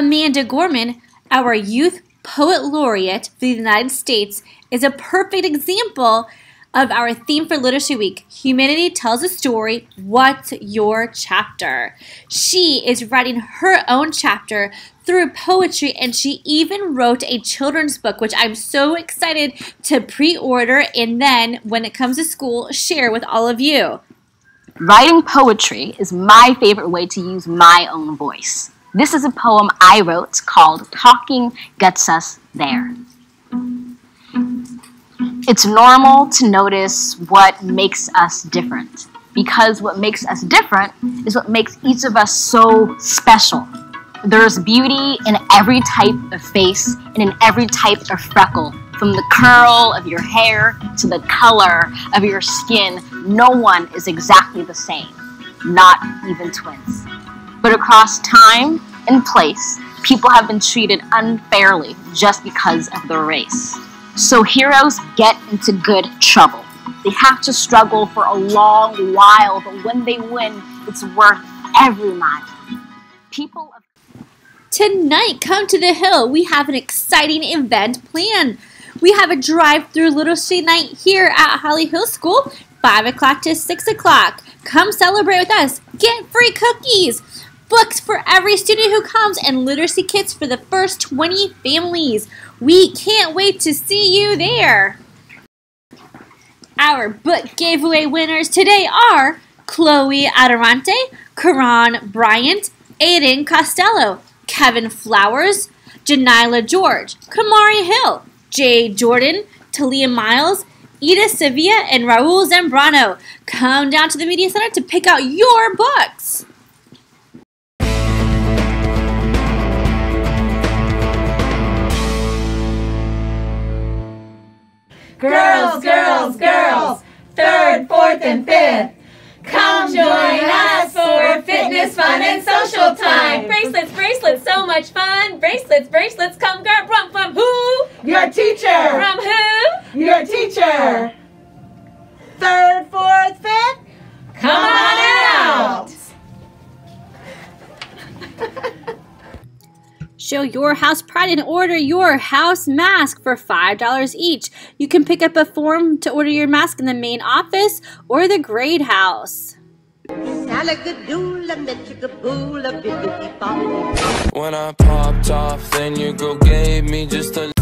Amanda Gorman, our youth poet laureate for the United States, is a perfect example of our theme for Literacy Week Humanity Tells a Story. What's your chapter? She is writing her own chapter through poetry and she even wrote a children's book, which I'm so excited to pre order and then, when it comes to school, share with all of you. Writing poetry is my favorite way to use my own voice. This is a poem I wrote called Talking Gets Us There. It's normal to notice what makes us different because what makes us different is what makes each of us so special. There's beauty in every type of face and in every type of freckle. From the curl of your hair to the color of your skin, no one is exactly the same, not even twins. But across time and place, people have been treated unfairly just because of their race. So heroes get into good trouble. They have to struggle for a long while, but when they win, it's worth every mile. People of Tonight, come to the Hill. We have an exciting event planned. We have a drive-through literacy night here at Holly Hill School, 5 o'clock to 6 o'clock. Come celebrate with us. Get free cookies, books for every student who comes, and literacy kits for the first 20 families. We can't wait to see you there. Our book giveaway winners today are Chloe Adarante, Karan Bryant, Aiden Costello, Kevin Flowers, Janila George, Kamari Hill, Jay Jordan, Talia Miles, Ida Sevilla, and Raul Zambrano. Come down to the Media Center to pick out your books. Girls, girls, girls, third, fourth, and fifth. Come join us for fitness, fun, Show your house pride and order your house mask for $5 each. You can pick up a form to order your mask in the main office or the grade house. When I popped off, then your girl gave me just a